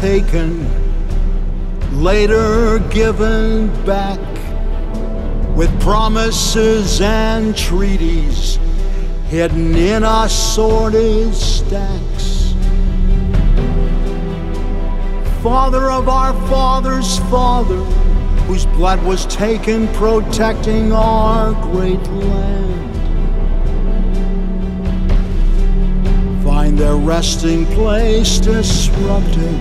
taken, later given back, with promises and treaties hidden in our assorted stacks. Father of our father's father, whose blood was taken protecting our great land. Their resting place disrupted,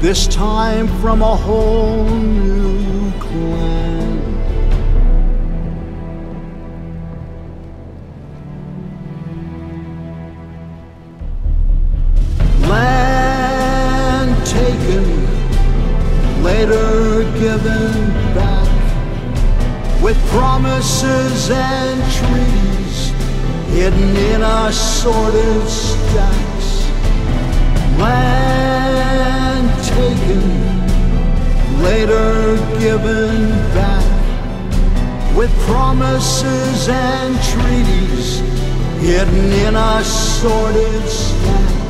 this time from a whole new clan. Land taken, later given back, with promises and treaties hidden in assorted stacks. Land taken, later given back, with promises and treaties hidden in assorted stacks.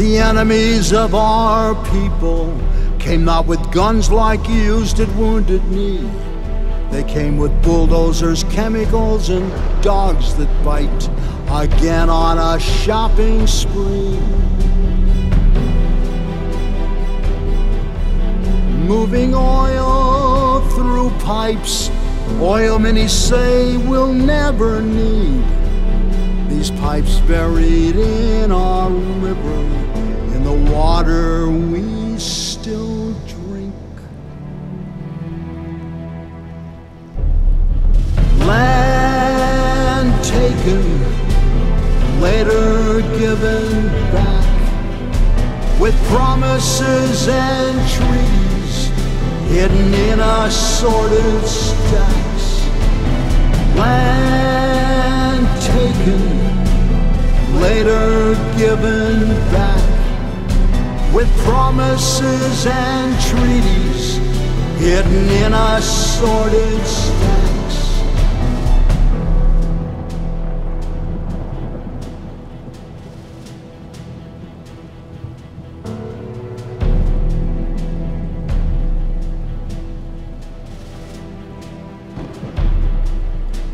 The enemies of our people came not with guns like used at wounded knee. They came with bulldozers, chemicals, and dogs that bite, again on a shopping spree. Moving oil through pipes, oil many say we'll never need. These pipes buried in our taken, later given back, with promises and treaties hidden in assorted stacks. Land taken, later given back, with promises and treaties hidden in assorted stacks.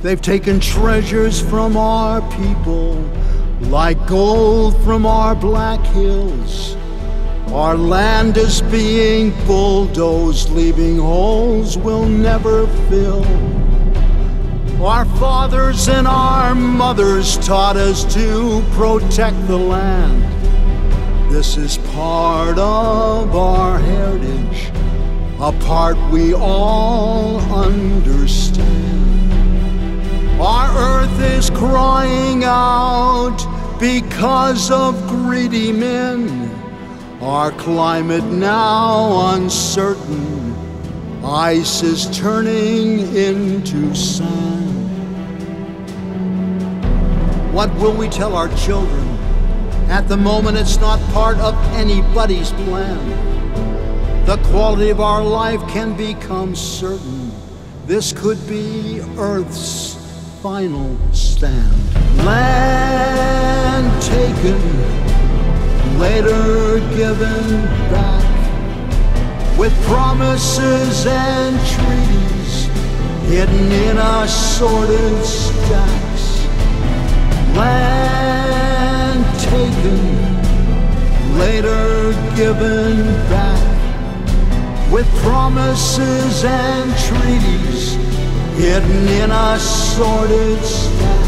They've taken treasures from our people, like gold from our black hills. Our land is being bulldozed, leaving holes we'll never fill. Our fathers and our mothers taught us to protect the land. This is part of our heritage, a part we all understand. Our earth is crying out because of greedy men. Our climate now uncertain. Ice is turning into sand. What will we tell our children? At the moment, it's not part of anybody's plan. The quality of our life can become certain. This could be Earth's final stand. Land taken, later given back, with promises and treaties hidden in our assorted stacks. Land taken, later given back, with promises and treaties hidden in a sordid stacks.